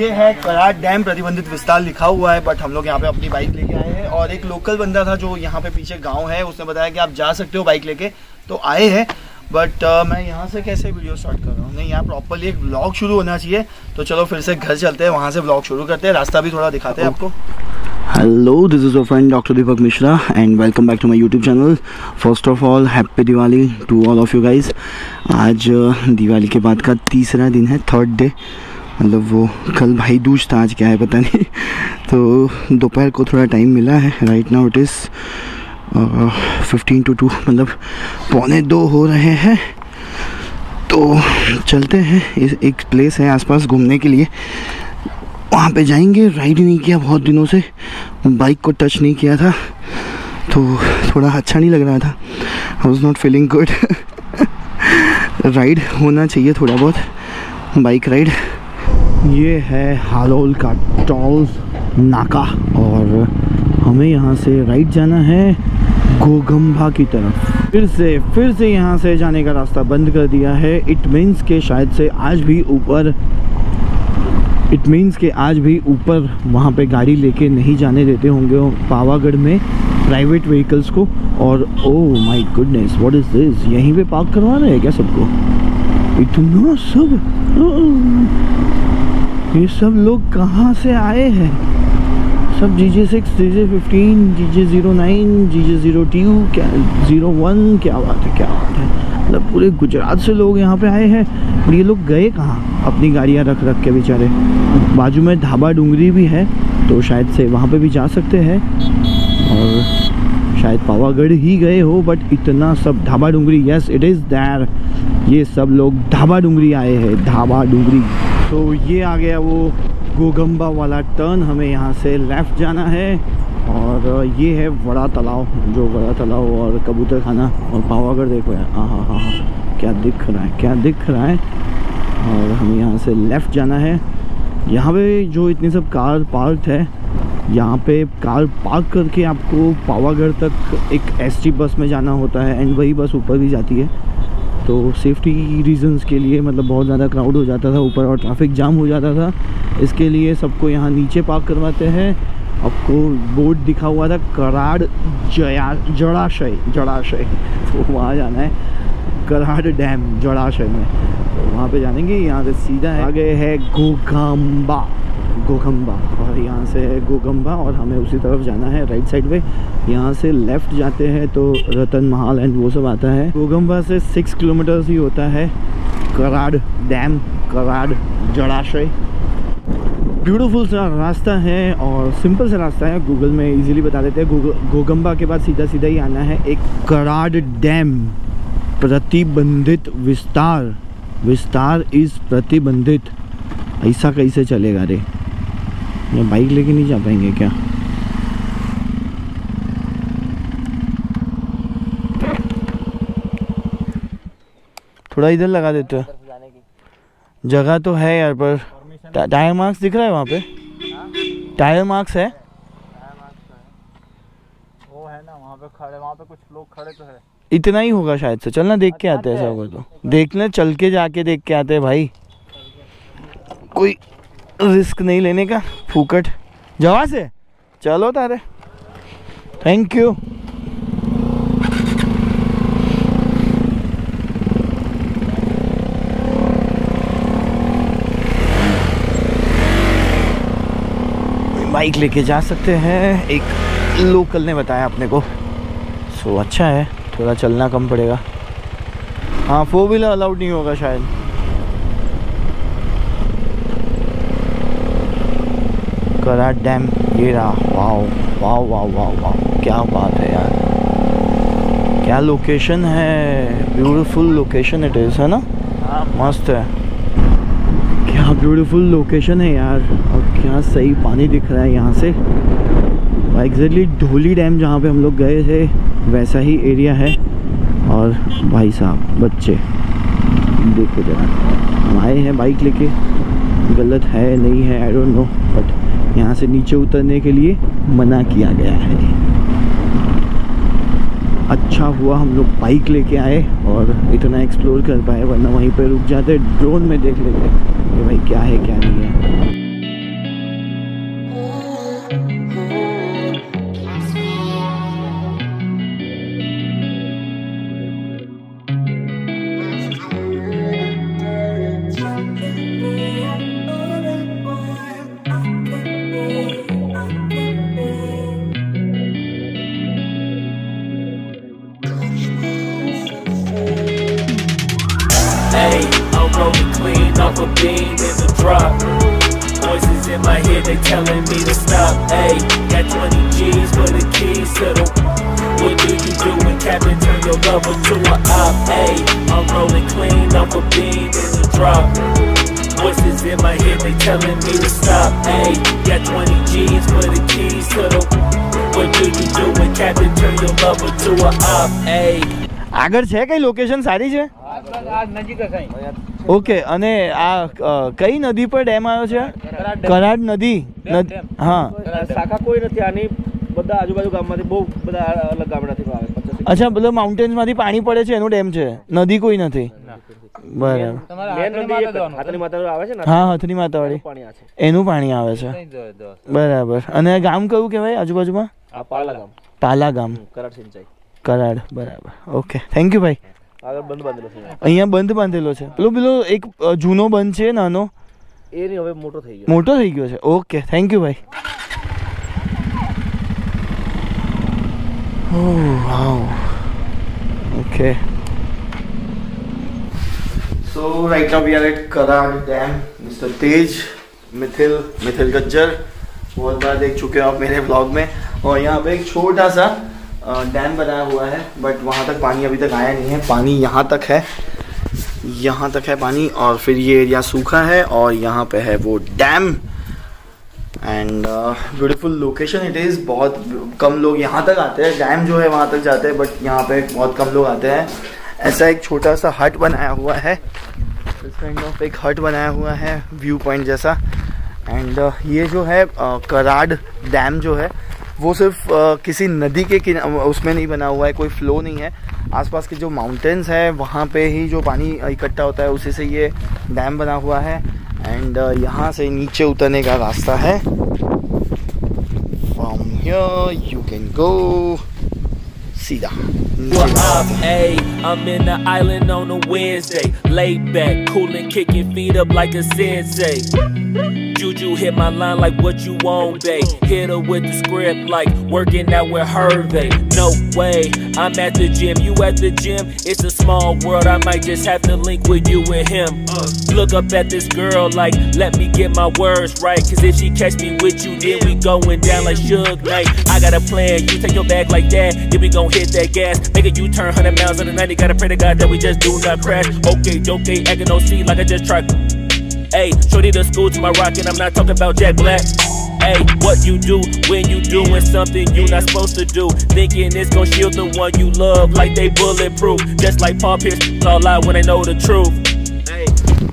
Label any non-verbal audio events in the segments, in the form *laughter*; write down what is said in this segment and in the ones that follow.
ये है कराट डैम प्रतिबंधित विस्तार लिखा हुआ है बट हम लोग यहाँ पे अपनी बाइक लेके आए हैं और एक लोकल बंदा था जो यहाँ पे पीछे गाँव है उसने बताया कि आप जा सकते हो बाइक लेके तो आए हैं बट uh, मैं यहाँ से कैसे वीडियो स्टार्ट कर रहा हूँ? नहीं यहाँ प्रॉपरली एक ब्लॉग शुरू होना चाहिए तो चलो फिर से घर चलते हैं वहाँ से ब्लॉग शुरू करते हैं रास्ता भी थोड़ा दिखाते हैं आपको। Hello this is your friend doctor Deepak Mishra and welcome back to my YouTube channel first of all happy Diwali to all of you guys आज uh, दिवाली के बाद का तीसरा दिन है थर्ड डे मतलब वो कल भाई दूज था, आज क्या है पता नहीं। तो दोपहर को थोड़ा टाइम मिला है right now it is fifteen to two मतलब पौने दो हो रहे हैं। तो चलते हैं, इस एक प्लेस है आसपास घूमने के लिए। वहाँ पे जाएँगे राइड नहीं किया बहुत दिनों से बाइक को टच नहीं किया था। तो थोड़ा अच्छा नहीं लग रहा था। I was not feeling good ride होना चाहिए थोड़ा बहुत बाइक राइड ये है हालोल का टॉल नाका और हमें यहाँ से राइट जाना है गोगम्बा की तरफ़। फिर से फिर से यहाँ से जाने का रास्ता बंद कर दिया है। इट मीन्स के शायद से आज भी ऊपर इट मीन्स के आज भी ऊपर वहाँ पे गाड़ी लेके नहीं जाने देते होंगे पावागढ़ में प्राइवेट व्हीकल्स को। और ओ my goodness what is this यहीं पे पार्क करवा रहे हैं क्या सबको? इतना सब? ये सब लोग कहाँ से आए हैं? सब G J six G J fifteen G J zero nine G J zero two क्या ज़ीरो वन क्या बात है, क्या बात है? मतलब पूरे गुजरात से लोग यहाँ पे आए हैं, और ये लोग गए कहाँ? अपनी गाड़ियाँ रख रख के बेचारे। बाजू में ढाबा डूंगरी भी है तो शायद से वहाँ पे भी जा सकते हैं। और शायद पावागढ़ ही गए हो बट इतना सब dhaba Dungri yes it is there ये सब लोग ढाबा डूंगरी आए हैं, ढाबा डूंगरी। तो ये आ गया वो गोगम्बा वाला टर्न, हमें यहाँ से लेफ़्ट जाना है। और ये है बड़ा तालाब जो बड़ा तालाब और कबूतर खाना और पावागढ़ देखो यार। हाँ हाँ हाँ हाँ क्या दिख रहा है, क्या दिख रहा है। और हमें यहाँ से लेफ़्ट जाना है। यहाँ पे जो इतनी सब कार पार्क है, यहाँ पे कार पार्क करके आपको पावागढ़ तक एक एसटी बस में जाना होता है एंड वही बस ऊपर भी जाती है। तो सेफ्टी रीजंस के लिए मतलब बहुत ज़्यादा क्राउड हो जाता था ऊपर और ट्रैफ़िक जाम हो जाता था। इसके लिए सबको यहाँ नीचे पार्क करवाते हैं। आपको बोर्ड दिखा हुआ था, कराड़ जया, जड़ाशय जड़ाशय। तो वहाँ जाना है। कराड़ डैम, जड़ाशय में। तो वहाँ पे जानेंगे, यहाँ से सीधा है। आगे है गोगाम्बा गोगम्बा और यहाँ से है गोगम्बा और हमें उसी तरफ़ जाना है राइट साइड पे। यहाँ से लेफ़्ट जाते हैं तो रतन महल एंड वो सब आता है। गोगम्बा से सिक्स किलोमीटर्स ही होता है कराड़ डैम, कराड़ जड़ाशय। ब्यूटीफुल सा रास्ता है और सिंपल सा रास्ता है। गूगल में इजीली बता देते हैं। गोगम्बा के बाद सीधा सीधा ही आना है एक कराड़ डैम। प्रतिबंधित विस्तार। विस्तार इज़ प्रतिबंधित। ऐसा कैसे चलेगा रे? या बाइक लेके नहीं जा पाएँगे क्या? थोड़ा इधर लगा देते हो। जगह तो है यार पर टायर मार्क्स दिख रहा है वहाँ पे? टायर मार्क्स है? वो है ना वहाँ पे खड़े वहाँ पे कुछ लोग खड़े तो है। इतना ही होगा शायद से। चलना देख के आते हैं ऐसा होगा तो। देखना चल के जाके देख के आते हैं भाई। कोई रिस्क नहीं लेने का, फूकट। जवा से। चलो तारे। थैंक यू बाइक लेके जा सकते हैं। एक लोकल ने बताया अपने को। सो अच्छा है। थोड़ा चलना कम पड़ेगा। हाँ फोर व्हीलर अलाउड नहीं होगा शायद। करा डैम। ये रहा। Wow wow wow wow wow. क्या बात है यार। क्या लोकेशन है? ब्यूटीफुल लोकेशन इट इज़ है ना? हाँ। मस्त है। क्या ब्यूटीफुल लोकेशन है यार। और क्या सही पानी दिख रहा है यहाँ से। एग्जैक्टली ढोली डैम जहाँ पे हम लोग गए थे वैसा ही एरिया है। और भाई साहब बच्चे। देखो जरा। हम आए हैं बाइक लेके। गलत है नहीं है आई डोंट नो बट यहाँ से नीचे उतरने के लिए मना किया गया है। अच्छा हुआ हम लोग बाइक लेके आए और इतना एक्सप्लोर कर पाए, वरना वहीं पे रुक जाते ड्रोन में देख लेते कि भाई क्या है, क्या नहीं है। Turn to an op? Hey, I'm rolling clean off a beam in the drop. Voices in my head, they telling me to stop. Hey, got 20 G's for the keys to the. What do you do when Captain turn your lover to an op? Hey. આગળ છે કઈ location સારી છે આ નજીક જ અહીં okay અને આ કઈ નદી પર ડેમ આવ્યો છે કરાડ નદી હા શાખા કોઈ નથી આની બધા આજુબાજુ ગામમાંથી બહુ બધા અલગ ગામડાથી આવે અચ્છા માઉન્ટેન્સમાંથી પાણી પડે છે એનું ડેમ છે. નદી કોઈ નથી. બરાબર. તમારે મેન હાથની નદી માથે એક જવાનું. હાથની માતા આવે છે ને? હા હથની માતાવાળી પાણી એનું પાણી આવે છે. બરાબર. અને ગામ કયું કહેવાય આજુબાજુમાં? આ પાળા ગામ. પાલા ગામ. કરાડ બરાબર. ઓકે થેન્ક યુ ભાઈ. આગળ બંધ બાંધેલો છે. અહીંયા બંધ બાંધેલો છે. પેલો પેલો એક જૂનો બંધ છે નાનો. એ હવે મોટો થઈ ગયો. મોટો થઈ ગયો છે. ઓકે થેન્ક યુ ભાઈ. Oh, wow. Okay. So right now we are at Karad Dam. Mr. Tej, Mithil Mithil Gajjar बहुत बार देख चुके हो आप मेरे ब्लॉग में और यहाँ पे एक छोटा सा डैम बनाया हुआ है बट वहाँ तक पानी अभी तक आया नहीं है पानी यहाँ तक है यहाँ तक है पानी और फिर ये एरिया सूखा है और यहाँ पे है वो dam and beautiful location it is बहुत कम लोग यहाँ तक आते हैं। डैम जो है वहाँ तक जाते हैं बट यहाँ पे बहुत कम लोग आते हैं। ऐसा एक छोटा सा हट बनाया हुआ है। एक हट बनाया हुआ है व्यू पॉइंट जैसा। एंड uh, ये जो है uh, कराड डैम जो है वो सिर्फ़ uh, किसी नदी के उसमें नहीं बना हुआ है कोई फ्लो नहीं है। आसपास के जो माउंटेन्स है वहाँ पे ही जो पानी इकट्ठा होता है उसी से ये डैम बना हुआ है। एंड यहाँ से नीचे उतरने का रास्ता है from here you can go सीधा Well, I'm ayy. I'm in the island on a Wednesday. Laid back, cooling, kicking feet up like a sensei. Juju hit my line like what you want, babe. Hit her with the script like working out with Hervey. No way, I'm at the gym, you at the gym. It's a small world, I might just have to link with you and him. Uh. Look up at this girl like, let me get my words right. Cause if she catch me with you, then we going down like Suge Knight. I got a plan, you take your bag like that, then we gon' hit that gas. Make a U-turn, 100 miles on the 90, gotta pray to God that we just do not crash. Okay, okay, acting no C like I just tried. Hey, shorty the school to my rock, and I'm not talking about Jack Black. Hey, what you do when you doing something you not supposed to do? Thinking it's gonna shield the one you love like they bulletproof. Just like Paul Pierce, all lie when they know the truth.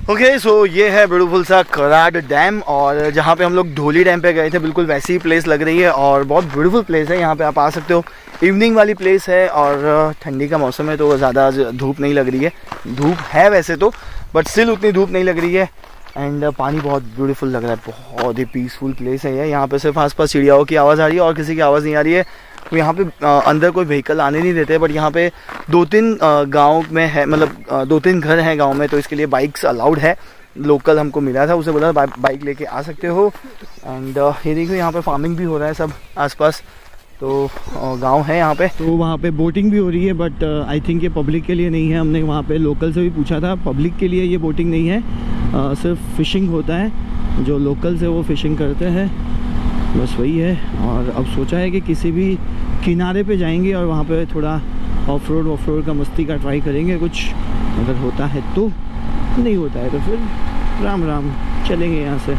Okay so ये है beautiful सा Karad dam और जहाँ पे हम लोग ढोली dam पे गए थे बिल्कुल वैसी ही प्लेस लग रही है और बहुत ब्यूटीफुल प्लेस है यहाँ पे आप आ सकते हो इवनिंग वाली प्लेस है और ठंडी का मौसम है तो ज़्यादा धूप नहीं लग रही है धूप है वैसे तो बट स्टिल उतनी धूप नहीं लग रही है एंड पानी बहुत ब्यूटीफुल लग रहा है बहुत ही पीसफुल प्लेस है यहाँ पे सिर्फ़ आसपास चिड़ियाओं की आवाज़ आ रही है और किसी की आवाज़ नहीं आ रही है। यहाँ पे अंदर कोई व्हीकल आने नहीं देते बट यहाँ पे दो तीन गाँव में है मतलब दो तीन घर हैं गाँव में तो इसके लिए बाइक्स अलाउड है। लोकल हमको मिला था उसे बोला बा, बाइक लेके आ सकते हो। एंड ये देखो यहाँ पे फ़ार्मिंग भी हो रहा है सब आसपास। तो गाँव है यहाँ पे। तो वहाँ पे बोटिंग भी हो रही है बट आई थिंक ये पब्लिक के लिए नहीं है। हमने वहाँ पे लोकल से भी पूछा था पब्लिक के लिए ये बोटिंग नहीं है। अ, सिर्फ़ फिशिंग होता है। जो लोकल्स है वो फिशिंग करते हैं। बस वही है। और अब सोचा है कि किसी भी किनारे पे जाएँगे और वहाँ पे थोड़ा ऑफ़ रोड ऑफ़ रोड का मस्ती का ट्राई करेंगे। कुछ अगर होता है तो। नहीं होता है तो फिर राम राम चलेंगे यहाँ से।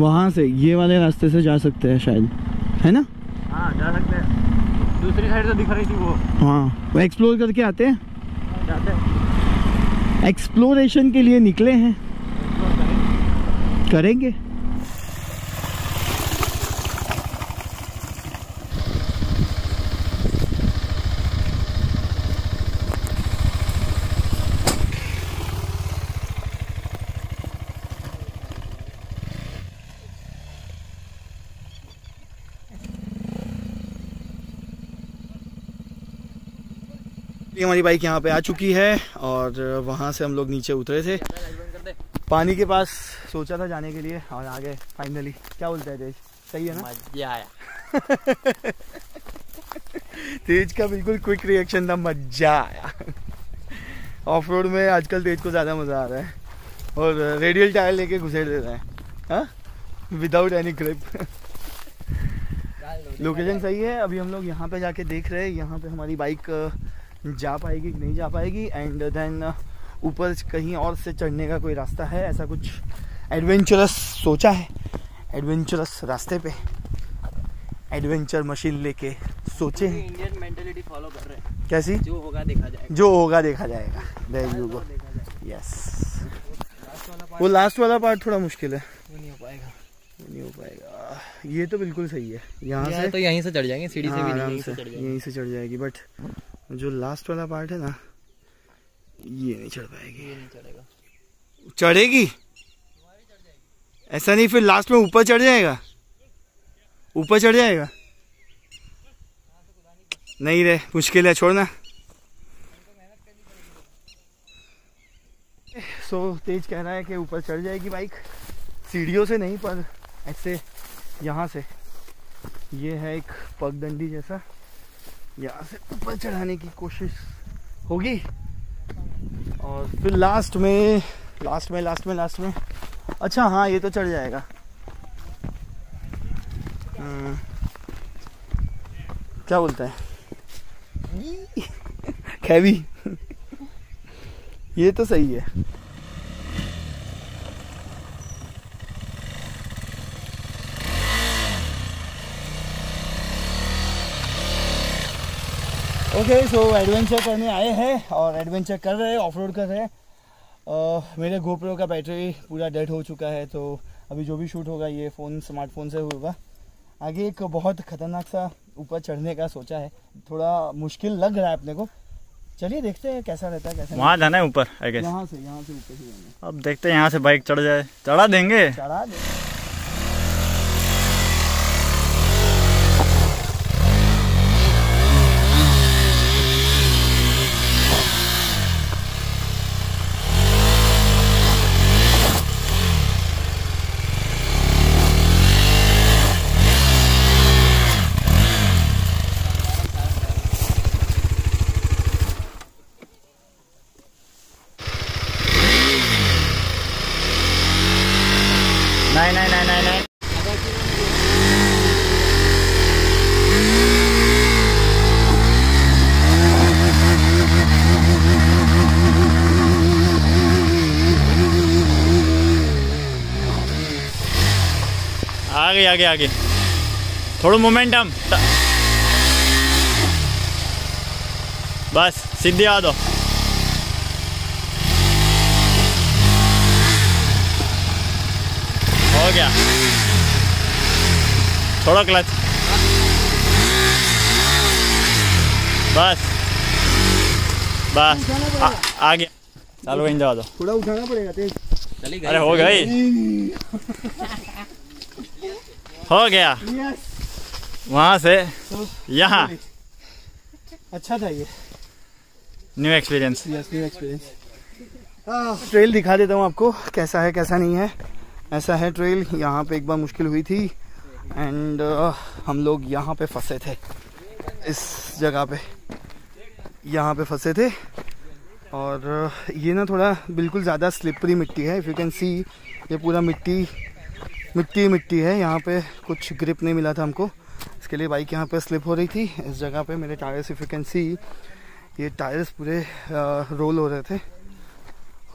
वहाँ से ये वाले रास्ते से जा सकते हैं शायद। है ना? हाँ जा सकते हैं। दूसरी साइड तो दिख रही थी वो। हाँ वो एक्सप्लोर करके आते हैं। एक्सप्लोरेशन के लिए निकले हैं। करेंगे। ये हमारी बाइक यहाँ पे आ चुकी है और वहाँ से हम लोग नीचे उतरे थे। पानी के पास सोचा था जाने के लिए और आगे फाइनली क्या बोलता है तेज? सही है ना? मज़ा आया। *laughs* तेज का बिल्कुल क्विक रिएक्शन था मज़ा आया। ऑफ़ रोड में आजकल तेज को ज़्यादा मज़ा आ रहा है। और रेडियल टायर लेके घुसेड़ दे रहा है। हाँ? विदाउट एनी ग्रिप लोकेशन सही है। अभी हम लोग यहाँ पे जाके देख रहे हैं। यहाँ पे हमारी बाइक जा पाएगी कि नहीं जा पाएगी? एंड देन ऊपर कहीं और से चढ़ने का कोई रास्ता है? ऐसा कुछ एडवेंचरस सोचा है? एडवेंचरस रास्ते पे एडवेंचर मशीन लेके सोचे हैं। इंडियन मेंटेलिटी फॉलो कर रहे हैं। कैसी? जो होगा देखा जाएगा। जो होगा देखा जाएगा। देयर यू गो यस वो लास्ट वाला पार्ट थोड़ा मुश्किल है। वो नहीं हो पाएगा। नहीं हो पाएगा। ये तो बिल्कुल सही है। यहाँ से तो यहीं से चढ़ जाएँगे सीढ़ी से हाँ, भी नहीं चढ़ जाएँगे। यहीं से चढ़ जाएगी बट जो लास्ट वाला पार्ट है ना ये नहीं चढ़ पाएगी। ये नहीं चढ़ेगा। चढ़ेगी? ऐसा नहीं फिर लास्ट में ऊपर चढ़ जाएगा? ऊपर चढ़ जाएगा? नहीं रे मुश्किल है छोड़ना। सो तेज कह रहा है कि ऊपर चढ़ जाएगी बाइक सीढ़ियों से नहीं पर ऐसे यहाँ से। ये है एक पगडंडी जैसा। यहाँ से ऊपर चढ़ाने की कोशिश होगी। और फिर लास्ट में लास्ट में लास्ट में लास्ट में। अच्छा हाँ ये तो चढ़ जाएगा। हम्म, क्या बोलता है? कैवी ये तो सही है। ओके सो एडवेंचर करने आए हैं और एडवेंचर कर रहे हैं ऑफ़ रोड कर रहे हैं। अह, मेरे गोप्रो का बैटरी पूरा डेड हो चुका है तो अभी जो भी शूट होगा ये फ़ोन स्मार्टफ़ोन से होगा। आगे एक बहुत ख़तरनाक सा ऊपर चढ़ने का सोचा है। थोड़ा मुश्किल लग रहा है अपने को। चलिए देखते हैं कैसा रहता है कैसा वहाँ जाना है ऊपर आई गेस यहाँ से यहाँ से ऊपर अब देखते हैं यहाँ से बाइक चढ़ जाए। चढ़ा देंगे। चढ़ा दे नहीं नहीं नहीं नहीं नहीं आगे आगे आगे। थोड़ा मोमेंटम बस सीधे आ दो। हो गया। थोड़ा क्लच। बस। बस। आ, आ गया चालू जाओ दो। थोड़ा उठाना पड़ेगा तेज। अरे हो गई। *laughs* *laughs* हो गया। वहाँ से यहाँ। अच्छा था ये। New experience yes new experience trail दिखा देता हूँ आपको कैसा है कैसा नहीं है। ऐसा है ट्रेल यहाँ पे एक बार मुश्किल हुई थी। एंड uh, हम लोग यहाँ पे फंसे थे। इस जगह पे। यहाँ पे फंसे थे। और ये ना थोड़ा बिल्कुल ज़्यादा स्लिपरी मिट्टी है। इफ़ यू कैन सी ये पूरा मिट्टी मिट्टी मिट्टी है। यहाँ पे कुछ ग्रिप नहीं मिला था हमको। इसके लिए बाइक यहाँ पे स्लिप हो रही थी। इस जगह पे मेरे tyres if you can see ये टायर्स पूरे रोल हो रहे थे।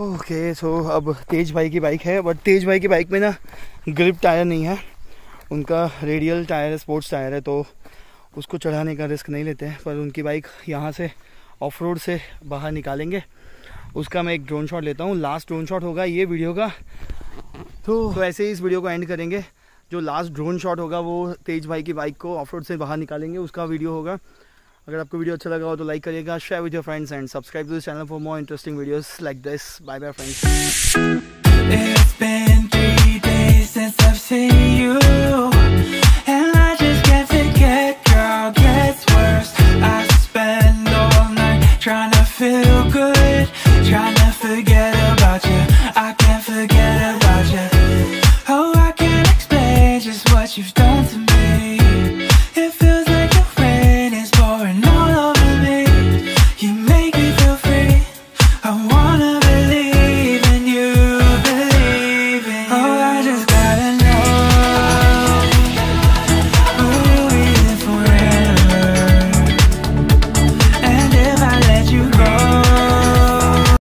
ओके सो अब तेज भाई की बाइक है। बट तेज भाई की बाइक में ना ग्रिप टायर नहीं है। उनका रेडियल टायर है स्पोर्ट्स टायर है तो उसको चढ़ाने का रिस्क नहीं लेते हैं। पर उनकी बाइक यहाँ से ऑफ़ रोड से बाहर निकालेंगे। उसका मैं एक ड्रोन शॉट लेता हूँ। लास्ट ड्रोन शॉट होगा ये वीडियो का। तो, तो ऐसे ही इस वीडियो को एंड करेंगे। जो लास्ट ड्रोन शॉट होगा वो तेज भाई की बाइक को ऑफ़ रोड से बाहर निकालेंगे। उसका वीडियो होगा। अगर आपको वीडियो अच्छा लगा हो तो लाइक करिएगा share with your friends and subscribe to this channel for more interesting videos like this bye bye friends